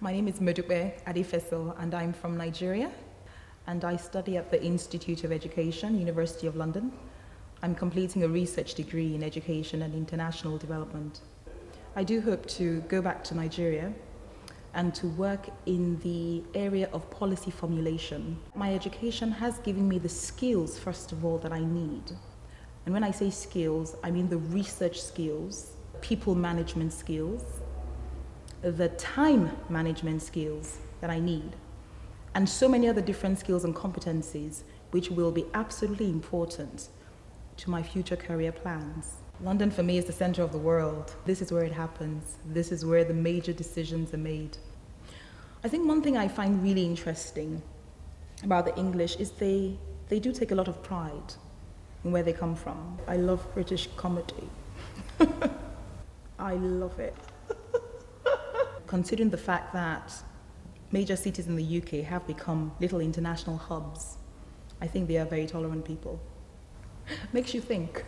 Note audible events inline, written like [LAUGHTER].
My name is Modupe Adifeso, and I'm from Nigeria. And I study at the Institute of Education, University of London. I'm completing a research degree in education and international development. I do hope to go back to Nigeria and to work in the area of policy formulation. My education has given me the skills, first of all, that I need. And when I say skills, I mean the research skills, people management skills, the time management skills that I need, and so many other different skills and competencies which will be absolutely important to my future career plans. London for me is the center of the world. This is where it happens. This is where the major decisions are made. I think one thing I find really interesting about the English is they, they do take a lot of pride in where they come from. I love British comedy. [LAUGHS] I love it. Considering the fact that major cities in the UK have become little international hubs, I think they are very tolerant people. [LAUGHS] Makes you think.